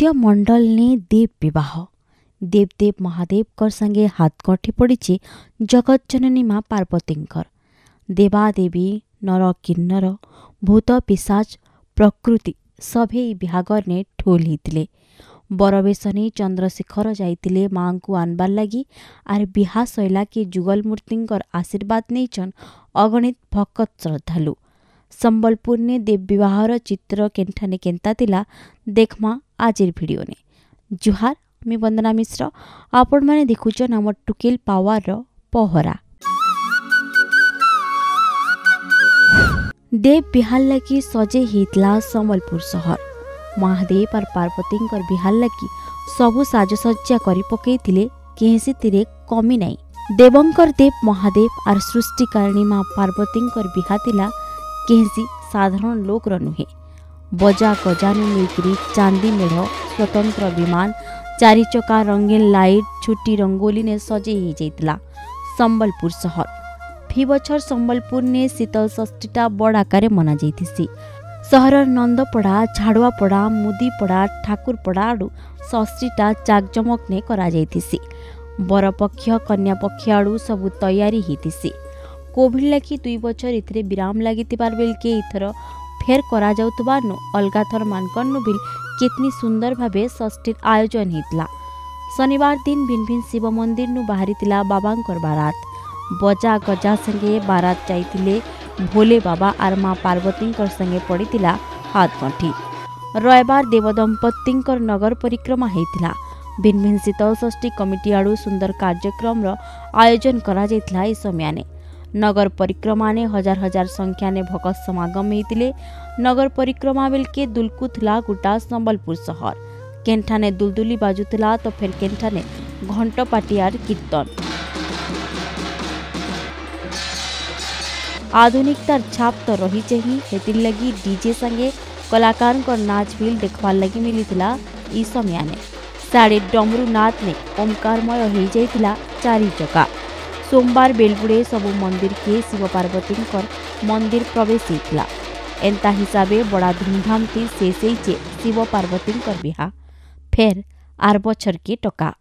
नृत्य मंडल ने देव विवाह देवदेव महादेव संगे हाथ गंठे पड़ी जगत जननी माँ पार्वती देवादेवी नर किन्नर भूत पिशाच ପ୍ରକୃତି ସଭେ ଏହି ବିହାଗରେ ଠୋଲ ହେଇଥିଲେ ବରବେଶ ନେଇ ଚନ୍ଦ୍ରଶେଖର ଯାଇଥିଲେ ମାଆଙ୍କୁ ଆନବାର୍ ଲାଗି ଆର୍ ବିହା ସଇଲା କି ଯୁଗଲମୂର୍ତ୍ତିଙ୍କର ଆଶୀର୍ବାଦ ନେଇଛନ୍ ଅଗଣିତ ଭକତ ଶ୍ରଦ୍ଧାଲୁ ସମ୍ବଲପୁରନେ ଦେବ ବିବାହର ଚିତ୍ର କେନ୍ଠାନେ କେନ୍ତା ଥିଲା ଦେଖ୍ମା আজের ভিডিওনে জুহার মু বন্দনা মিশ্র আপন মানে দেখুছেন আমার টুকেল পাওয়ারর পহরা দেব বিহার লাগি সজে হয়েছিলা সম্বলপুর সহর মহাদেব আর পার্বতীঙ্কর বিহার লাগি সবু সাজসজ্জা করে পকাইলে কেহেসিতিরে কমি নাই দেবঙ্কর দেব মহাদেব আর সৃষ্টিকারিণী মা পার্বতীঙ্কর বিহা লা কেহেসি সাধারণ লোকর নুহে ବଜା ଗଜାନୁ ନେଇକିରି ଚାନ୍ଦି ମେଢ଼ ସ୍ୱତନ୍ତ୍ର ବିମାନ ଚାରିଚକା ରଙ୍ଗୀନ ଲାଇଟ୍ ଛୁଟି ରଙ୍ଗୋଲିନେ ସଜେଇ ହେଇଯାଇଥିଲା ସମ୍ବଲପୁର ସହର ଫି ବଛର ସମ୍ବଲପୁରନେ ଶୀତଳ ଷଷ୍ଠୀଟା ବଡ଼ ଆକାରରେ ମନାଯାଇଥିସି ସହରର ନନ୍ଦପଡ଼ା ଝାଡ଼ୁଆପଡ଼ା ମୁଦିପଡ଼ା ଠାକୁରପଡ଼ା ଆଡ଼ୁ ଷଷ୍ଠୀଟା ଚାକଜମକନେ କରାଯାଇଥିସି ବରପକ୍ଷ କନ୍ୟାପକ୍ଷ ଆଡ଼ୁ ସବୁ ତୟାରୀ ହେଇଥିସି କୋଭିଡ଼ ଲାଗି ଦୁଇ ବଛର ଏଥିରେ ବିରାମ ଲାଗିଥିବାର ବେଲକେ ଏଥର ফের করা যাওয়া অলগা থর মানকন্নবিল কেতনি সুন্দর ভাবে ষষ্ঠীর আয়োজন হয়েছিল শনিবার দিন ভিন ভিন শিব মন্দির নু বাহারি বাবাঙ্কর বারাত বজা গজা সঙ্গে বারাত যাইলে ভোলে বাবা আর মা পার্বতীঙ্কর সঙ্গে পড়িলা হাত গঁঠি রবিবার দেবদম্পতিঙ্কর নগর পরিক্রমা হয়েছিল ভিন ভিন শীতল ষষ্ঠী কমিটি আড়ু সুন্দর কার্যক্রমর আয়োজন করা যাইଥିଲା এই সময়ানে नगर परिक्रमा ने हजार हजार संख्या ने भक्त समागम होते नगर परिक्रमा बेलके दुलकुला गोटा सम्बलपुर सहर केन्ठाने दुलदुली बाजुला तो फेर केन्ठाने घंटपाटियार कीर्तन आधुनिकतार छाप तो रही ही लगी डीजे संगे कलाकार नाच भी देखवार लगी मिली ई समय साढ़े डमरू नाथ ने ओंकारमय हो जा चारिचका सोमवार बेलबुड़े सब मंदिर के शिव पार्वती मंदिर प्रवेश होता एंता हिसाब से बड़ा धूमधाम से शिव पार्वती फेर आर बचर के टका